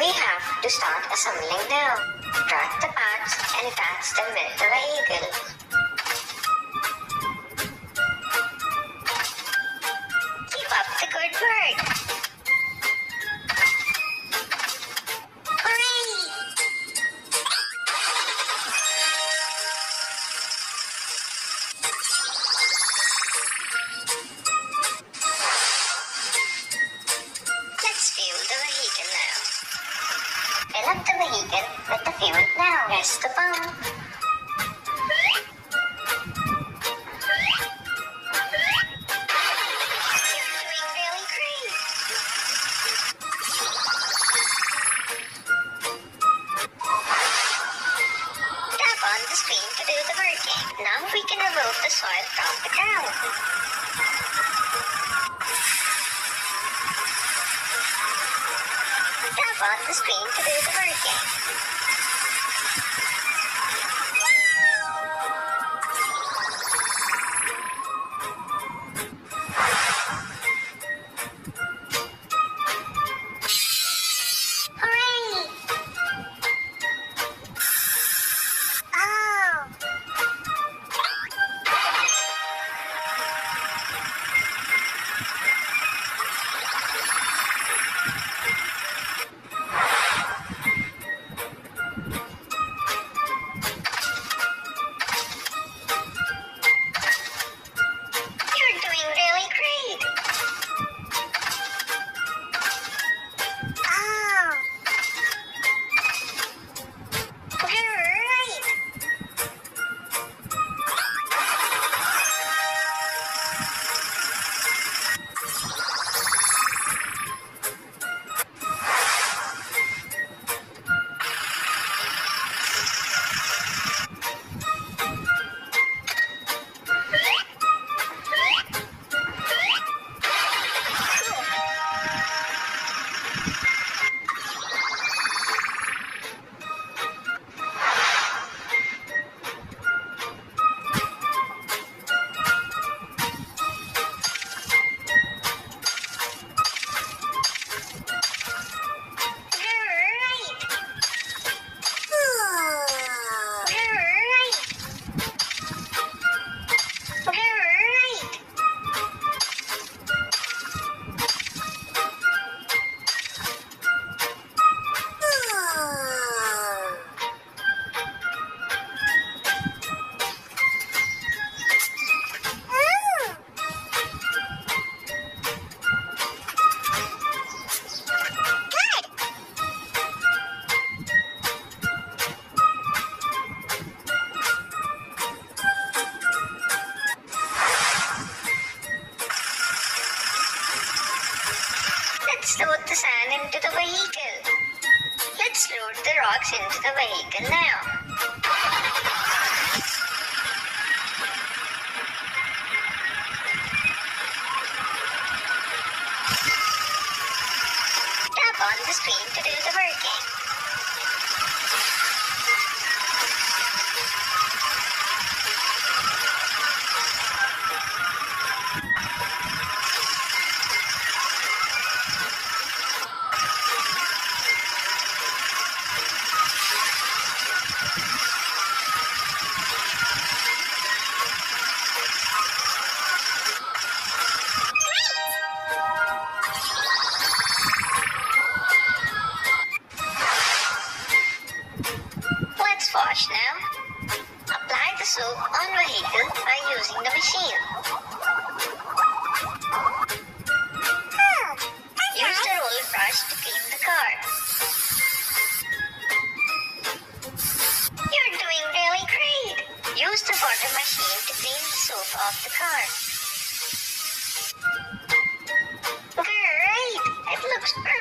We have to start assembling now. Track the parts and attach them with the vehicle. On the screen to do the working. Now we can remove the soil from the ground. Tap on the screen to do the working. The rocks into the vehicle now. On the screen to do the working. ¡Ay,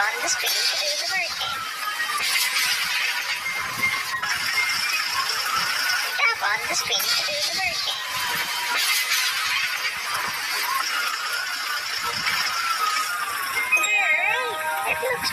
Tap on the screen to do the working. Tap on the screen to do the working. Great! It looks